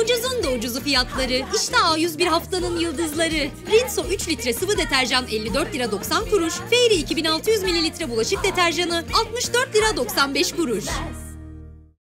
Ucuzun da ucuzu fiyatları. İşte A101 haftanın yıldızları. Rinso 3 litre sıvı deterjan 54 lira 90 kuruş. Fairy 2600 mililitre bulaşık deterjanı 64 lira 95 kuruş.